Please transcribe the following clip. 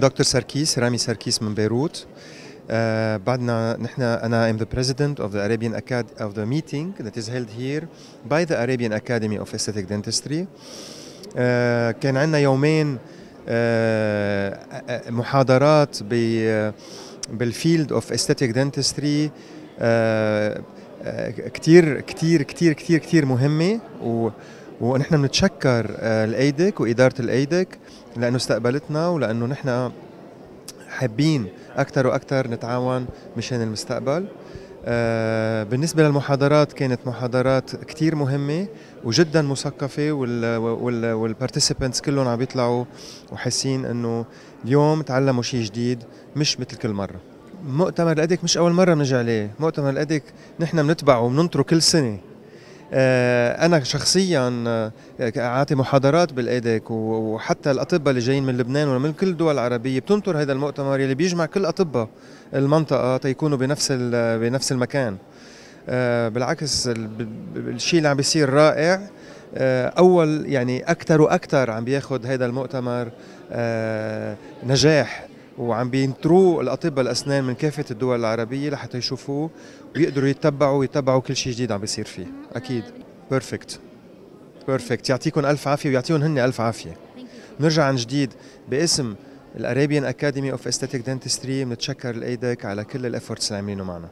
دكتور سركيس رامي سركيس من بيروت Uh, بعدنا نحن أنا am the president of the Arabian Acad of the meeting that is held here by the Arabian Academy of Aesthetic Dentistry. Uh, كان عندنا يومين uh, محاضرات ب بال field of aesthetic dentistry كثير كثير كثير كثير كثير مهمه و ونحن بنتشكر ال AEEDC وإدارة ال AEEDC لأنه استقبلتنا ولأنه نحن حابين أكثر وأكثر نتعاون مشان المستقبل. آه بالنسبة للمحاضرات كانت محاضرات كثير مهمة وجدا مثقفة والبارتيسيبنتس كلهم عم بيطلعوا وحاسين إنه اليوم تعلموا شيء جديد مش مثل كل مرة. مؤتمر الادك مش أول مرة بنجي عليه مؤتمر الادك نحن بنتبعه وبننطره كل سنة. أنا شخصيا أعطي محاضرات بالايدك وحتى الأطباء اللي جايين من لبنان ومن كل الدول العربية بتنطر هذا المؤتمر اللي بيجمع كل أطباء المنطقة تيكونوا بنفس بنفس المكان. بالعكس الشيء اللي عم بيصير رائع. أول يعني أكثر وأكثر عم بياخذ هذا المؤتمر نجاح. وعم بينطروه الأطباء الأسنان من كافة الدول العربية لحتى يشوفوه ويقدروا يتبعوا ويتبعوا كل شيء جديد عم بيصير فيه. أكيد. perfect perfect يعطيكم ألف عافية ويعطيهم هن ألف عافية. نرجع عن جديد. باسم ال Arabian Academy of Aesthetic Dentistry بنتشكر ال AEEDC على كل ال efforts اللي عاملينه معنا.